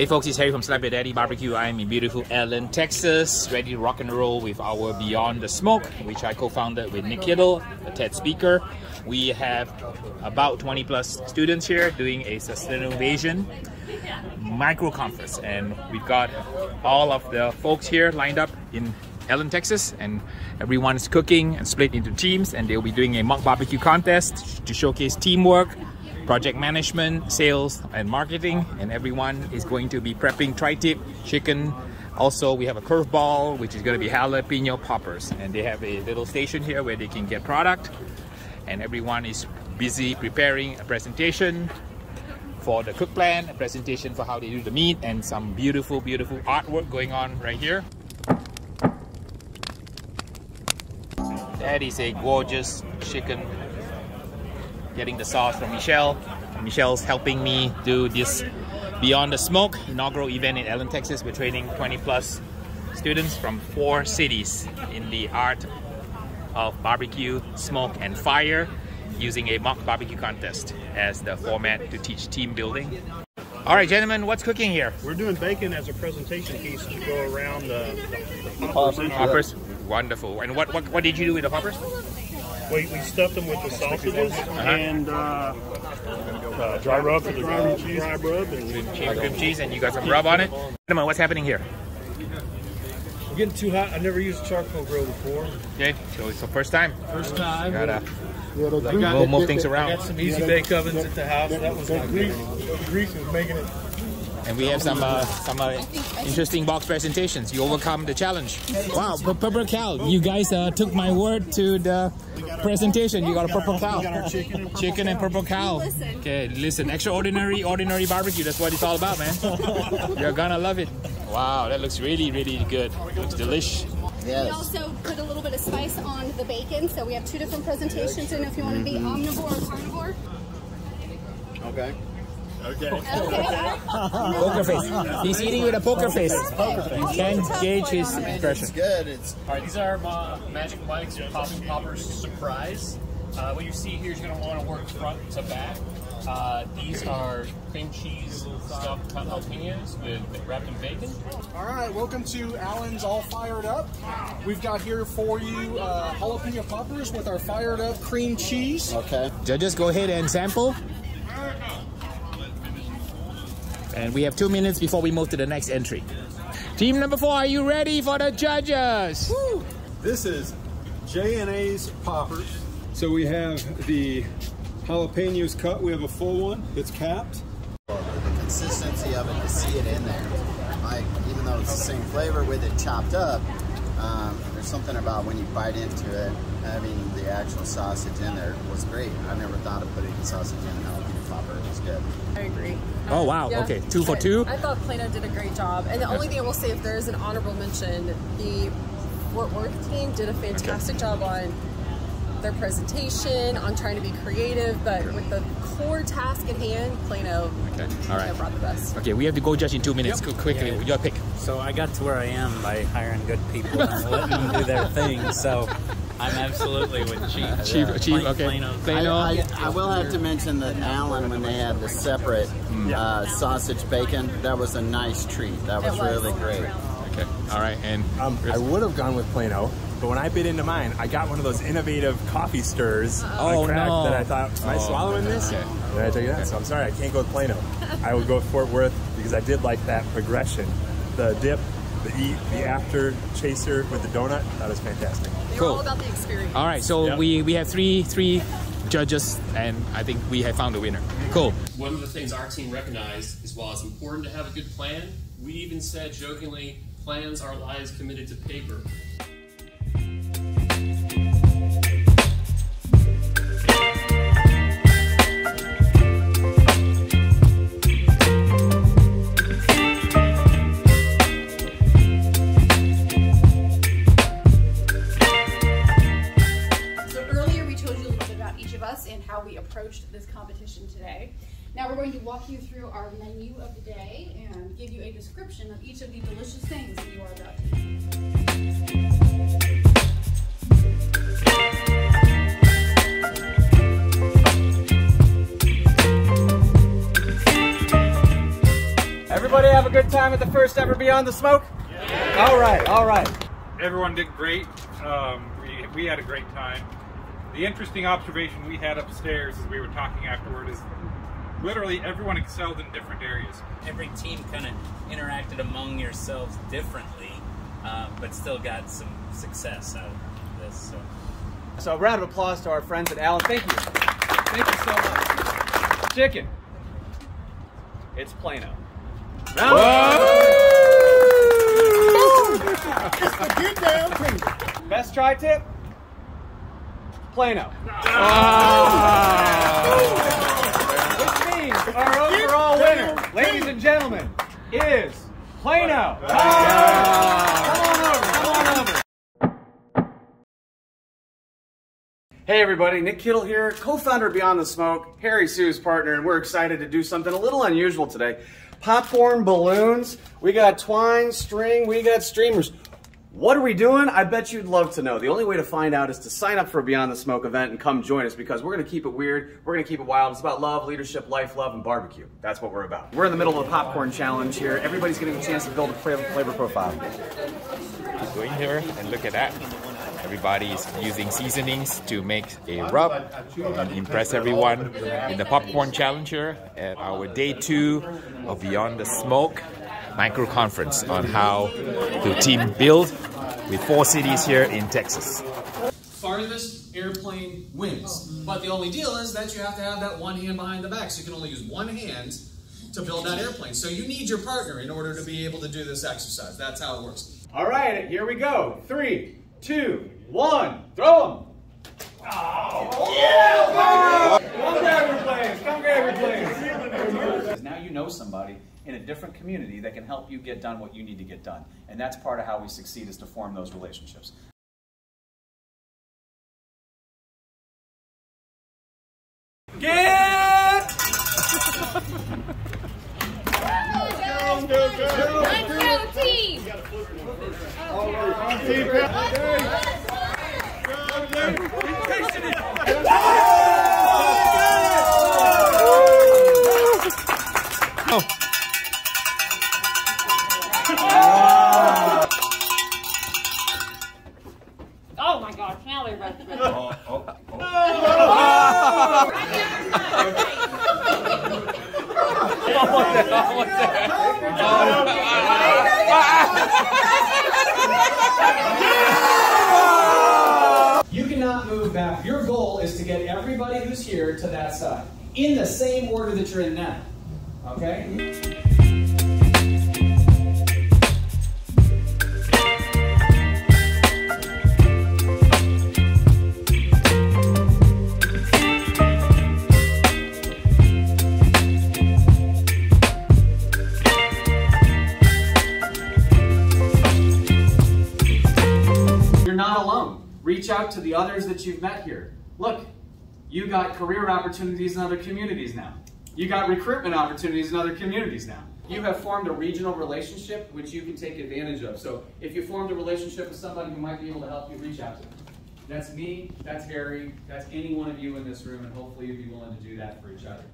Hey folks, it's Harry from Your Daddy Barbecue. I'm in beautiful Allen, Texas, ready to rock and roll with our Beyond the Smoke, which I co-founded with Nick Kittle, a TED speaker. We have about 20 plus students here doing a sustainable invasion micro conference and we've got all of the folks here lined up in Allen, Texas and everyone is cooking and split into teams and they'll be doing a mock barbecue contest to showcase teamwork project management, sales, and marketing. And everyone is going to be prepping tri-tip, chicken. Also, we have a curveball, which is going to be jalapeno poppers. And they have a little station here where they can get product. And everyone is busy preparing a presentation for the cook plan, a presentation for how they do the meat, and some beautiful, beautiful artwork going on right here. That is a gorgeous chicken getting the sauce from Michelle. Michelle's helping me do this Beyond the Smoke inaugural event in Allen, Texas. We're training 20 plus students from four cities in the art of barbecue, smoke, and fire using a mock barbecue contest as the format to teach team building. All right, gentlemen, what's cooking here? We're doing bacon as a presentation piece to go around the, the, the poppers. poppers. Wonderful. And what, what, what did you do with the poppers? We, we stuffed them with the sausages uh -huh. and uh, uh, dry rub for the dry, cheese. dry rub and cream, cream cheese, and you got some rub on it. What's happening here? We're getting too hot. I've never used a charcoal grill before. Okay, so it's the first time. First time. Gotta we'll move things around. I got some easy bake ovens at the house. That was not grease. Grease was making it and we have some uh, some uh, interesting box presentations. You overcome the challenge. Wow, purple cow! You guys uh, took my word to the presentation. You got a purple cow. Chicken and purple cow. Okay, listen. Extraordinary, ordinary barbecue. That's what it's all about, man. You're gonna love it. Wow, that looks really, really good. Looks delicious. Yes. We also put a little bit of spice on the bacon, so we have two different presentations. And if you want to be omnivore or carnivore. Okay. Okay. okay. poker face. He's eating with a poker face. Poker face. You can't gauge his expression. It's good. It's all right. These are uh, Magic Mike's Popping Poppers Surprise. Uh, what you see here is you're going to want to work front to back. Uh, these are cream cheese stuffed jalapenos with wrapped in bacon. All right, welcome to Allen's All Fired Up. We've got here for you uh, jalapeno poppers with our fired up cream cheese. Okay. Judges, go ahead and sample. And we have two minutes before we move to the next entry. Team number four, are you ready for the judges? Woo! This is J&A's poppers. So we have the jalapenos cut. We have a full one that's capped. The consistency of it, to see it in there. Like, even though it's the same flavor with it chopped up, um, there's something about when you bite into it, having the actual sausage in there was great. I never thought of putting the sausage in a jalapeno popper. It was good. I agree. Oh, wow. Yeah. Okay. Two for two? I thought Plano did a great job. And the only thing I will say, if there is an honorable mention, the Fort Worth team did a fantastic okay. job on their presentation, on trying to be creative, but with the core task at hand, Plano okay. All right. brought the best. Okay, we have to go judge in two minutes. Yep. Quickly, yeah. your pick. So I got to where I am by hiring good people and letting them do their thing. So I'm absolutely with Chief. Chief, yeah. Chief okay. Plano. Plano. I, I, I, will have to mention that Allen, when they had the separate mm. uh, sausage bacon, that was a nice treat. That was, was. really great. Okay, all right, and um, I would have gone with Plano, but when I bit into mine, I got one of those innovative coffee stirs oh, no. that I thought, am I oh, swallowing this? Okay. And I tell you that, so I'm sorry, I can't go with Plano. I would go with Fort Worth because I did like that progression. The dip, the eat, the after chaser with the donut, that was fantastic. They cool. all about the experience. All right, so yep. we, we have three three judges, and I think we have found a winner. Cool. One of the things our team recognized is while it's important to have a good plan, we even said jokingly, plans are lives committed to paper. A description of each of the delicious things that you are about to eat. everybody have a good time at the first ever Beyond the Smoke? Yeah. All right, all right. Everyone did great. Um, we, we had a great time. The interesting observation we had upstairs as we were talking afterward is literally everyone excelled in different areas. Every team kind of interacted among yourselves differently, uh, but still got some success out of this. So. so a round of applause to our friends at Allen. Thank you. Thank you so much. Chicken. It's Plano. It's the get down team. Best tri tip? Plano. Which means our overall winner, ladies and gentlemen, is Plano. Come on over, come on over. Hey everybody, Nick Kittle here, co-founder of Beyond the Smoke, Harry Soo's partner, and we're excited to do something a little unusual today. Popcorn balloons, we got twine, string, we got streamers. What are we doing? I bet you'd love to know. The only way to find out is to sign up for a Beyond the Smoke event and come join us because we're going to keep it weird. We're going to keep it wild. It's about love, leadership, life, love, and barbecue. That's what we're about. We're in the middle of a popcorn challenge here. Everybody's getting a chance to build a flavor, profile. Go in here and look at that. Everybody is using seasonings to make a rub and impress everyone in the popcorn challenge here at our day two of Beyond the Smoke micro conference on how to team build with four cities here in Texas. Farthest airplane wins. But the only deal is that you have to have that one hand behind the back. So you can only use one hand to build that airplane. So you need your partner in order to be able to do this exercise. That's how it works. All right, here we go. Three, two, one, throw them. Oh, yeah! Come grab your planes, come grab your planes. Now you know somebody in a different community that can help you get done what you need to get done. And that's part of how we succeed is to form those relationships. Get! Go, go, go. Let's go, team! Oh my gosh, now they're both good. Oh, oh, You cannot move back. Your goal is to get everybody who's here to that side in the same order that you're in now. Okay? To the others that you've met here. Look, you got career opportunities in other communities now. You got recruitment opportunities in other communities now. You have formed a regional relationship which you can take advantage of. So if you formed a relationship with somebody who might be able to help you, reach out to them. That's me, that's Harry, that's any one of you in this room, and hopefully you'd be willing to do that for each other.